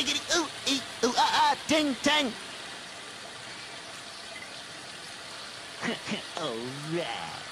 giggity, ooh, ee, ooh, ah, ah, ding, tang. All right.